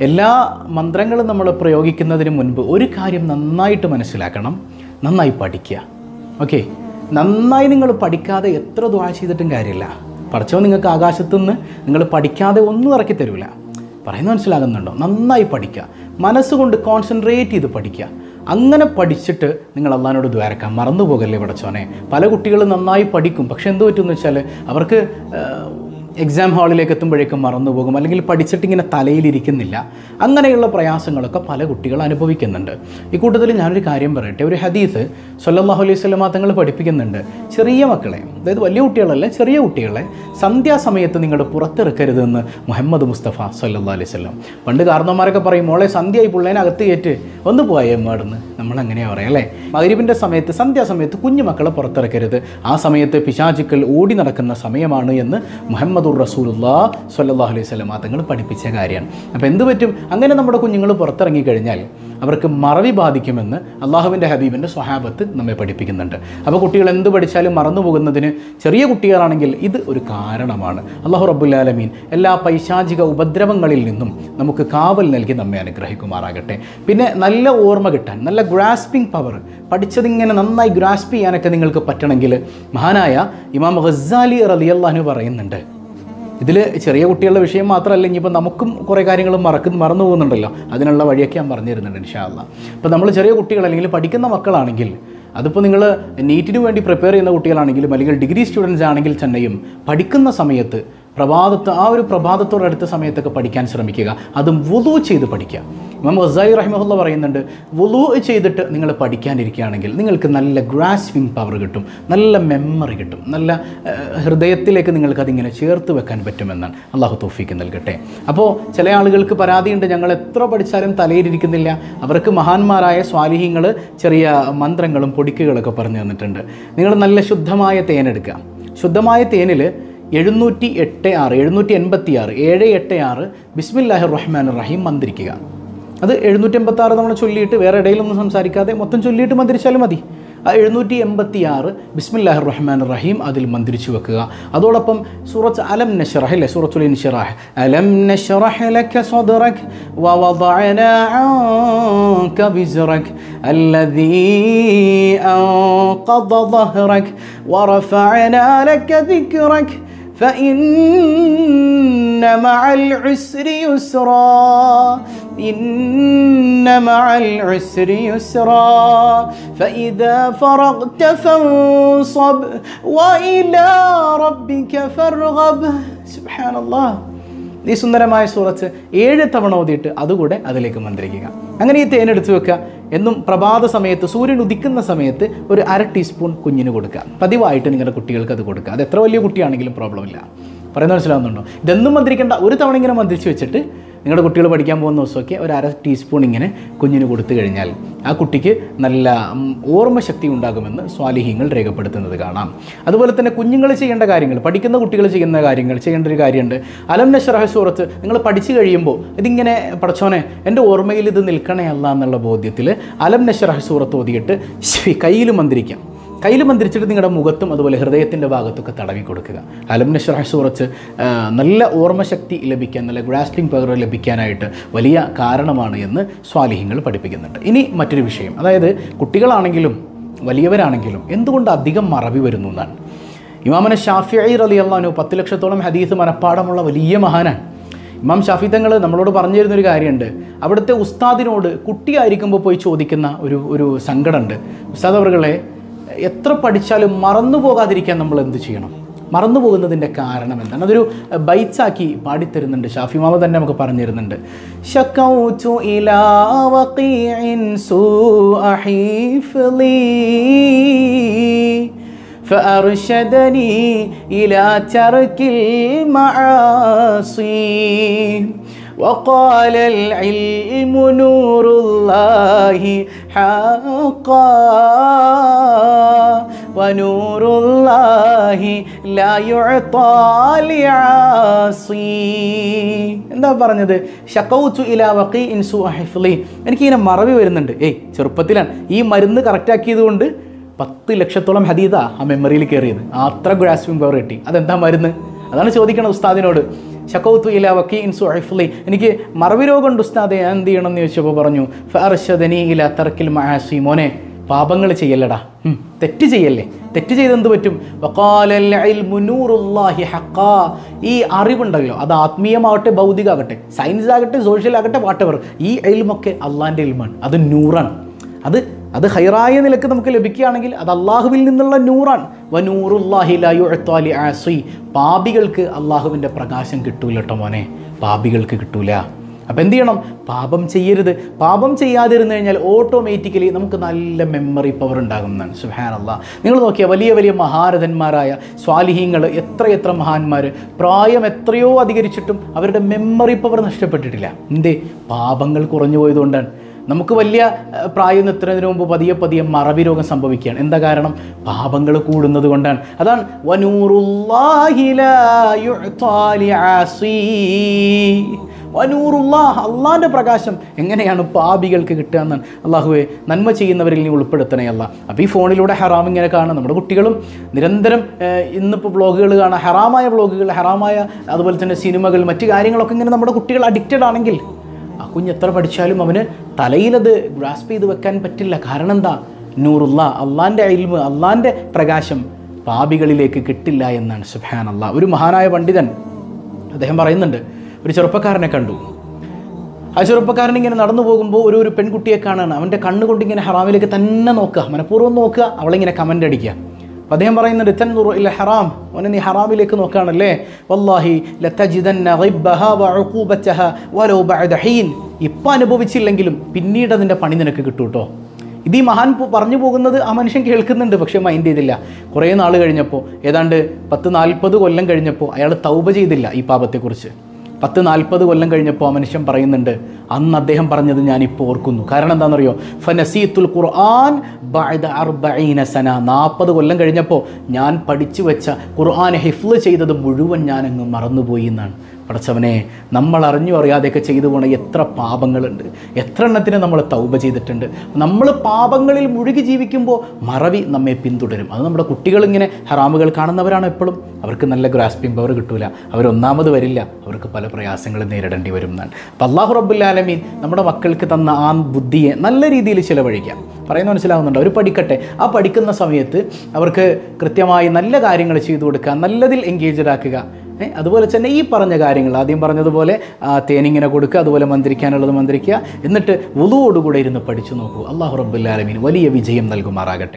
എല്ലാ മന്ത്രങ്ങളും നമ്മൾ പ്രയോഗിക്കുന്നതിന് മുൻപ് ഒരു കാര്യം നന്നായിട്ട് മനസ്സിലാക്കണം. നന്നായി പഠിക്കുക. ഓക്കെ നന്നായി നിങ്ങൾ പഠിക്കാതെ എത്ര ദ്വാ ചെയ്തിട്ടും കാര്യമില്ല. പഠിച്ചോ നിങ്ങൾക്ക് ആകാശത്തുനിന്ന് നിങ്ങൾ പഠിക്കാതെ ഒന്നും ഇറക്കി തരില്ല പറയുന്നത് മനസ്സിലാകുന്നുണ്ടോ? നന്നായി പഠിക്കുക. മനസ്സുകൊണ്ട് കോൺസെൻട്രേറ്റ് ചെയ്ത് പഠിക്കുക. അങ്ങനെ പഠിച്ചിട്ട് നിങ്ങൾ അള്ളഹാനോട് ദ്വാരക്കാം മറന്നു പോകല്ലേ പഠിച്ചോനെ പല കുട്ടികളും നന്നായി പഠിക്കും. പക്ഷെ എന്ത് പറ്റുമെന്ന് വെച്ചാൽ അവർക്ക് എക്സാം ഹാളിലേക്ക് എത്തുമ്പോഴേക്കും മറന്നു പോകും. അല്ലെങ്കിൽ പഠിച്ചിട്ടിങ്ങനെ തലയിലിരിക്കുന്നില്ല അങ്ങനെയുള്ള പ്രയാസങ്ങളൊക്കെ പല കുട്ടികൾ അനുഭവിക്കുന്നുണ്ട്. ഈ കൂട്ടത്തിൽ ഞാനൊരു കാര്യം പറയട്ടെ. ഒരു ഹദീസ് സൊല്ലാഹു അലൈഹി സ്വലമ തങ്ങൾ പഠിപ്പിക്കുന്നുണ്ട്. ചെറിയ മക്കളെ അതായത് വലിയ കുട്ടികളല്ല ചെറിയ കുട്ടികളെ സന്ധ്യാസമയത്ത് നിങ്ങൾ പുറത്തിറക്കരുതെന്ന് മുഹമ്മദ് മുസ്തഫ സല്ലല്ലാഹു അലൈഹി സ്വലം പണ്ട് കാരണവന്മാരൊക്കെ പറയും മോളെ സന്ധ്യയായി പിള്ളേനെ അകത്ത് കയറ്റ്. ഒന്ന് പോയേ മേടുന്ന് നമ്മൾ അങ്ങനെയാണ് പറയാം അല്ലേ? മകരിവിന്റെ സമയത്ത് സന്ധ്യാസമയത്ത് കുഞ്ഞുമക്കളെ പുറത്തിറക്കരുത്. ആ സമയത്ത് പിശാചുക്കൾ ഓടി നടക്കുന്ന സമയമാണ് എന്ന് മുഹമ്മദുർ റസൂലുല്ലാ സല്ലാ അലൈഹി സ്വലം തങ്ങൾ പഠിപ്പിച്ച കാര്യമാണ്. അപ്പോൾ എന്ത് പറ്റും? അങ്ങനെ നമ്മുടെ കുഞ്ഞുങ്ങൾ പുറത്തിറങ്ങി കഴിഞ്ഞാൽ അവർക്ക് മറവി ബാധിക്കുമെന്ന് അള്ളാഹുവിന്റെ ഹബീബിന്റെ സ്വഹാബത്ത് നമ്മെ പഠിപ്പിക്കുന്നുണ്ട്. അപ്പോൾ കുട്ടികൾ എന്ത് പഠിച്ചാലും മറന്നു പോകുന്നതിന് ചെറിയ കുട്ടികളാണെങ്കിൽ ഇത് ഒരു കാരണമാണ്. അള്ളാഹു റബ്ബുല്ലാലമീൻ എല്ലാ പൈശാചിക ഉപദ്രവങ്ങളിൽ നിന്നും നമുക്ക് കാവൽ നൽകി നമ്മെ അനുഗ്രഹിക്കുമാറാകട്ടെ. പിന്നെ നല്ല ഓർമ്മ കിട്ടാൻ നല്ല ഗ്രാസ്പിംഗ് പവർ പഠിച്ചതിങ്ങനെ നന്നായി ഗ്രാസ്പ് ചെയ്യാനൊക്കെ നിങ്ങൾക്ക് പറ്റണമെങ്കിൽ മഹാനായ ഇമാം ഗസാലി റലിയല്ലാഹു പറയുന്നുണ്ട്. ഇതിൽ ചെറിയ കുട്ടികളുടെ വിഷയം മാത്രമല്ല ഇനിയിപ്പോൾ നമുക്കും കുറേ കാര്യങ്ങൾ മറക്കുന്ന മറന്നു പോകുന്നുണ്ടല്ലോ. അതിനുള്ള വഴിയൊക്കെ ഞാൻ പറഞ്ഞു തരുന്നുണ്ട് ഇൻഷാല്ല അപ്പോൾ നമ്മൾ ചെറിയ കുട്ടികൾ അല്ലെങ്കിൽ പഠിക്കുന്ന മക്കളാണെങ്കിൽ അതിപ്പോൾ നിങ്ങൾ നീറ്റിന് വേണ്ടി പ്രിപ്പയർ ചെയ്യുന്ന കുട്ടികളാണെങ്കിലും അല്ലെങ്കിൽ ഡിഗ്രി സ്റ്റുഡൻസ് ആണെങ്കിൽ തന്നെയും പഠിക്കുന്ന സമയത്ത് പ്രഭാതത്ത് ആ ഒരു പ്രഭാതത്തോട് അടുത്ത സമയത്തൊക്കെ പഠിക്കാൻ ശ്രമിക്കുക. അതും വുതു ചെയ്ത് പഠിക്കുക. ഇമാം വസായി റഹിമഹുല്ല പറയുന്നുണ്ട് വുതു ചെയ്തിട്ട് നിങ്ങൾ പഠിക്കാനിരിക്കുകയാണെങ്കിൽ നിങ്ങൾക്ക് നല്ല ഗ്രാസ്പിംഗ് പവർ കിട്ടും നല്ല മെമ്മറി കിട്ടും നല്ല ഹൃദയത്തിലേക്ക് നിങ്ങൾക്ക് അതിങ്ങനെ ചേർത്ത് വെക്കാൻ പറ്റുമെന്നാണ്. അള്ളാഹു തോഫിക്ക് നൽകട്ടെ. അപ്പോൾ ചില ആളുകൾക്ക് പരാതിയുണ്ട് ഞങ്ങൾ എത്ര പഠിച്ചാലും തലയിലിരിക്കുന്നില്ല. അവർക്ക് മഹാന്മാരായ സ്വാലിഹ്യങ്ങൾ ചെറിയ മന്ത്രങ്ങളും പൊടിക്കുകളൊക്കെ പറഞ്ഞു തന്നിട്ടുണ്ട്. നിങ്ങൾ നല്ല ശുദ്ധമായ തേനെടുക്കുക ശുദ്ധമായ തേനിൽ എഴുന്നൂറ്റി എട്ട് ആറ് എഴുന്നൂറ്റി എൺപത്തി ആറ് ഏഴ് എട്ട് ആറ് ബിസ്മില്ലാഹിർ റഹ്മാൻ റഹീം മന്ത്രിക്കുക. അത് എഴുന്നൂറ്റി എൺപത്തി ആറ് തവണ ചൊല്ലിയിട്ട് വേറെ ഇടയിലൊന്നും സംസാരിക്കാതെ മൊത്തം ചൊല്ലിയിട്ട് മന്ത്രിച്ചാലും മതി. ആ എഴുന്നൂറ്റി എൺപത്തി ആറ് ബിസ്മില്ലാഹിർ റഹ്മാൻ റഹീം അതിൽ മന്ത്രിച്ചു വെക്കുക. അതോടൊപ്പം സൂറത്ത് അലം നഷറഹ് അല്ലേ? സൂറത്തുൽ നഷറഹ് അലം നഷറഹ് ലക സദറക് വവദഅന അൻക വിസ്റക് അല്ലദീ അൻഖദ ظهرك ورفعنا ലക ദിക്റക് فإن مع العسر يسرا إن مع العسر يسرا فإذا فرغت فانصب وإلى ربك فارغب سبحان الله ഈ സുന്ദരമായ സൂറത്ത് ഏഴ് തവണ ഓതിയിട്ട് അതുകൂടെ അതിലേക്ക് മന്ത്രിക്കുക അങ്ങനെ ഈ തേൻ എടുത്തു വെക്കുക എന്നും പ്രഭാത സമയത്ത് സൂര്യൻ ഉദിക്കുന്ന സമയത്ത് ഒരു അര ടീസ്പൂൺ കുഞ്ഞിന് കൊടുക്കുക. പതിവായിട്ട് നിങ്ങളുടെ കുട്ടികൾക്ക് അത് കൊടുക്കുക. അത് എത്ര വലിയ കുട്ടിയാണെങ്കിലും പ്രോബ്ലം ഇല്ല. പറയുന്നത് മനസ്സിലാവുന്നുണ്ടോ? ഇതെന്നും മന്ത്രിക്കേണ്ട. ഒരു തവണ ഇങ്ങനെ മന്ത്രിച്ച് വെച്ചിട്ട് നിങ്ങളുടെ കുട്ടികൾ പഠിക്കാൻ പോകുന്ന ദിവസമൊക്കെ ഒരു അര ടീസ്പൂൺ ഇങ്ങനെ കുഞ്ഞിന് കൊടുത്തു കഴിഞ്ഞാൽ ആ കുട്ടിക്ക് നല്ല ഓർമ്മശക്തി ഉണ്ടാകുമെന്ന് സ്വാലിഹ്യങ്ങൾ രേഖപ്പെടുത്തുന്നത് കാണാം. അതുപോലെ തന്നെ കുഞ്ഞുങ്ങൾ ചെയ്യേണ്ട കാര്യങ്ങൾ പഠിക്കുന്ന കുട്ടികൾ ചെയ്യുന്ന കാര്യങ്ങൾ ചെയ്യേണ്ട ഒരു കാര്യമുണ്ട്. അലം നഷറഹ സൂറത്ത് നിങ്ങൾ പഠിച്ചു കഴിയുമ്പോൾ ഇതിങ്ങനെ പഠിച്ചോനെ എന്റെ ഓർമ്മയിൽ ഇത് നിൽക്കണേ അല്ല എന്നുള്ള ബോധ്യത്തിൽ അലം നഷറഹ സൂറത്ത് ഓതിയിട്ട് കയ്യിൽ മന്ത്രിക്കാം. കയ്യിൽ മന്ത്രിച്ചിട്ട് നിങ്ങളുടെ മുഖത്തും അതുപോലെ ഹൃദയത്തിന്റെ ഭാഗത്തൊക്കെ തടവി കൊടുക്കുക. അലംന കുറച്ച് നല്ല ഓർമ്മശക്തി ലഭിക്കാൻ നല്ല ഗ്രാസ്പിംഗ് പവർ ലഭിക്കാനായിട്ട് വലിയ കാരണമാണ് എന്ന് സ്വാലിഹ്യങ്ങൾ പഠിപ്പിക്കുന്നുണ്ട്. ഇനി മറ്റൊരു വിഷയം. അതായത് കുട്ടികളാണെങ്കിലും വലിയവരാണെങ്കിലും എന്തുകൊണ്ട് അധികം മറവി വരുന്നു എന്നാണ്. ഇമാമന ഷാഫി അലി അള്ളഹാനു പത്ത് ലക്ഷത്തോളം ഹദീസ് മനപ്പാടമുള്ള വലിയ മഹാനാണ്. ഇമാം ഷാഫി തങ്ങൾ നമ്മളോട് പറഞ്ഞു തരുന്നൊരു കാര്യമുണ്ട്. അവിടുത്തെ ഉസ്താദിനോട് കുട്ടിയായിരിക്കുമ്പോൾ പോയി ചോദിക്കുന്ന ഒരു ഒരു സങ്കടമുണ്ട്. ഉസ്താദ് അവർകളെ എത്ര പഠിച്ചാലും മറന്നു പോകാതിരിക്കാൻ നമ്മൾ എന്ത് ചെയ്യണം മറന്നു പോകുന്നതിൻ്റെ കാരണം എന്താണ് അതൊരു ബൈറ്റ്സ് ആക്കി പാടിത്തരുന്നുണ്ട് ഷാഫി മാമ തന്നെ നമുക്ക് പറഞ്ഞു തരുന്നുണ്ട് ശക്കൗതു ഇലാ വഖീഇൻ സൂഅ ഹിഫ്ളി فأرشدني إلى ترك المعاصي وقال العلم نور الله حقا ونور الله لا يعطى لعاصي എന്താ പറഞ്ഞത് ഷക്കൗത്തു ഇല വക്കി ഇൻസു ഹിഫ്ലി എനിക്കിങ്ങനെ മറവി വരുന്നുണ്ട് ഏയ് ചെറുപ്പത്തിലാണ് ഈ മരുന്ന് കറക്റ്റാക്കിയത് കൊണ്ട് പത്ത് ലക്ഷത്തോളം ഹദീദാ ആ മെമ്മറിയിൽ കയറിയത് അത്ര ഗ്രാസ്പിംഗ് പവർ കിട്ടി അതെന്താ മരുന്ന് അതാണ് ചോദിക്കണം ഉസ്താദിനോട് ഷക്കൗത്തു ഇല വക്കീൻ സുഹൈഫ്ലി. എനിക്ക് മറവി രോഗമുണ്ട് ഉസ്താദെ ഞാൻ എന്ത് ചെയ്യണം എന്ന് ചോദിച്ചപ്പോൾ പറഞ്ഞു ഫർഷദനി ഇല തർക്കിൽ മഹാസി. മോനെ പാപങ്ങൾ ചെയ്യല്ലടാ. തെറ്റ് ചെയ്യല്ലേ? തെറ്റ് ചെയ്തെന്ത് പറ്റും. ഈ അറിവുണ്ടല്ലോ അത് ആത്മീയമാകട്ടെ ഭൗതികമാകട്ടെ സയൻസ് ആകട്ടെ സോഷ്യൽ ആകട്ടെ വാട്ടവർ ഈ എൽമൊക്കെ അള്ളാന്റെ എൽമാണ് അത് നൂറാണ്. അത് അത് ഹൈറായ നിലയ്ക്ക് നമുക്ക് ലഭിക്കുകയാണെങ്കിൽ അത് അള്ളാഹുവിൽ നിന്നുള്ള നൂറാണ്. വനൂറുല്ലാഹിലായി ആസി പാപികൾക്ക് അള്ളാഹുവിന്റെ പ്രകാശം കിട്ടൂല കേട്ടോ മോനെ. പാപികൾക്ക് കിട്ടൂല. അപ്പം എന്ത് ചെയ്യണം? പാപം ചെയ്യരുത്. പാപം ചെയ്യാതിരുന്നു കഴിഞ്ഞാൽ ഓട്ടോമാറ്റിക്കലി നമുക്ക് നല്ല മെമ്മറി പവർ ഉണ്ടാകുന്നതാണ് സുഹാനല്ല നിങ്ങൾ നോക്കിയാൽ വലിയ വലിയ മഹാരഥന്മാരായ സ്വാലിഹീങ്ങൾ എത്രയെത്ര മഹാന്മാർ പ്രായം എത്രയോ അധികരിച്ചിട്ടും അവരുടെ മെമ്മറി പവർ നഷ്ടപ്പെട്ടിട്ടില്ല. എന്തേ? പാപങ്ങൾ കുറഞ്ഞു പോയതുകൊണ്ടാണ്. നമുക്ക് വലിയ പ്രായം എത്തുന്നതിന് മുമ്പ് പതിയെ പതിയെ മറവി രോഗം സംഭവിക്കുകയാണ്. എന്താ കാരണം? പാപങ്ങൾ കൂടുന്നത് കൊണ്ടാണ്. അതാണ് വനൂറുല്ലാഹി അള്ളാന്റെ പ്രകാശം എങ്ങനെയാണ് പാപികൾക്ക് കിട്ടുക എന്നാണ്. അള്ളാഹുവെ നന്മ ചെയ്യുന്നവരിൽ നീ ഉൾപ്പെടുത്തണേ അല്ല. അപ്പോൾ ഈ ഫോണിലൂടെ ഹറാം ഇങ്ങനെ കാണാം. നമ്മുടെ കുട്ടികളും നിരന്തരം ഇന്നിപ്പോൾ വ്ളോഗുകൾ കാണാം. ഹറാമായ വ്ളോഗുകൾ ഹറാമായ അതുപോലെ തന്നെ സിനിമകൾ മറ്റു കാര്യങ്ങളൊക്കെ ഇങ്ങനെ നമ്മുടെ കുട്ടികൾ അഡിക്റ്റഡ് ആണെങ്കിൽ ആ കുഞ്ഞ് എത്ര പഠിച്ചാലും അവന് തലയിലത് ഗ്രാസ്പ് ചെയ്ത് വെക്കാൻ പറ്റില്ല. കാരണം എന്താ നൂറുള്ള അള്ളാന്റെ അയിൽമ് അള്ളാന്റെ പ്രകാശം പാപികളിലേക്ക് കിട്ടില്ല എന്നാണ്. സുഹാൻ അള്ളാഹ് ഒരു മഹാനായ പണ്ഡിതൻ അദ്ദേഹം പറയുന്നുണ്ട് ഒരു ചെറുപ്പക്കാരനെ കണ്ടു. ആ ചെറുപ്പക്കാരൻ ഇങ്ങനെ നടന്നു പോകുമ്പോൾ ഒരു ഒരു പെൺകുട്ടിയെ കാണാണ്. അവന്റെ കണ്ണുകൊണ്ട് ഇങ്ങനെ ഹറാമിലേക്ക് തന്നെ നോക്കുക. മനഃപൂർവം നോക്കുക. അവളിങ്ങനെ കമന്റ് അടിക്കുക. അപ്പം അദ്ദേഹം പറയുന്നുണ്ട് തന്നൂറു ഇല്ല ഹറാം. ഓനെ നീ ഹറാമിലേക്ക് നോക്കുകയാണല്ലേ? വല്ലാഹി ഹീൻ. ഇപ്പം അനുഭവിച്ചില്ലെങ്കിലും പിന്നീട് അതിന്റെ പണി നിനക്ക് കിട്ടും കേട്ടോ ഇത് ഈ മഹാൻ പറഞ്ഞു പോകുന്നത് ആ മനുഷ്യൻ കേൾക്കുന്നുണ്ട് പക്ഷേ മൈൻഡ് ചെയ്തില്ല. കുറേ നാൾ കഴിഞ്ഞപ്പോൾ ഏതാണ്ട് പത്ത് നാൽപ്പത് കൊല്ലം കഴിഞ്ഞപ്പോൾ അയാൾ തൗബ ചെയ്തില്ല ഈ പാപത്തെക്കുറിച്ച്. പത്ത് നാൽപ്പത് കൊല്ലം കഴിഞ്ഞപ്പോൾ ആ മനുഷ്യൻ പറയുന്നുണ്ട് അന്ന് അദ്ദേഹം പറഞ്ഞത് ഞാനിപ്പോൾ ഓർക്കുന്നു. കാരണം എന്താണെന്നറിയോ? ഫനസീത്തുൽ ഖുർആൻ ബഅദ അർബഈന സന. നാൽപ്പത് കൊല്ലം കഴിഞ്ഞപ്പോൾ ഞാൻ പഠിച്ചു വെച്ച ഖുർആൻ ഹിഫ്ല് ചെയ്തത് മുഴുവൻ ഞാനങ്ങ് മറന്നുപോയി എന്നാണ്. പടച്ചവനെ നമ്മൾ അറിഞ്ഞു അറിയാതെയൊക്കെ ചെയ്തു പോണ എത്ര പാപങ്ങളുണ്ട്. എത്ര എണ്ണത്തിന് നമ്മൾ തൗബ ചെയ്തിട്ടുണ്ട്. നമ്മൾ പാപങ്ങളിൽ മുഴുകി ജീവിക്കുമ്പോൾ മറവി നമ്മെ പിന്തുടരും. അത് നമ്മുടെ കുട്ടികളിങ്ങനെ ഹറാമുകൾ കാണുന്നവരാണ് എപ്പോഴും. അവർക്ക് നല്ല ഗ്രാസ്പിംഗ് പവർ കിട്ടൂല. അവരൊന്നാമത് വരില്ല. അവർക്ക് പല പ്രയാസങ്ങളും നേരിടേണ്ടി വരും എന്നാണ്. അപ്പം അള്ളാഹു റബ്ബുല്ലാലമീൻ നമ്മുടെ മക്കൾക്ക് തന്ന ആ ബുദ്ധിയെ നല്ല രീതിയിൽ ചിലവഴിക്കാം പറയുന്ന മനസ്സിലാവുന്നുണ്ട്? അവർ പഠിക്കട്ടെ. ആ പഠിക്കുന്ന സമയത്ത് അവർക്ക് കൃത്യമായി നല്ല കാര്യങ്ങൾ ചെയ്തു കൊടുക്കുക. നല്ലതിൽ എൻഗേജ്ഡ് ആക്കുക. അതുപോലെ തന്നെ ഈ പറഞ്ഞ കാര്യങ്ങൾ ആദ്യം പറഞ്ഞതുപോലെ തേനിങ്ങനെ കൊടുക്കുക അതുപോലെ മന്ത്രിക്കാനുള്ളത് മന്ത്രിക്കുക എന്നിട്ട് വുളുവോടുകൂടെ ഇരുന്ന് പഠിച്ചു നോക്കൂ. അള്ളാഹു റബ്ബുല്ലാലമീൻ വലിയ വിജയം നൽകുമാറാകട്ടെ.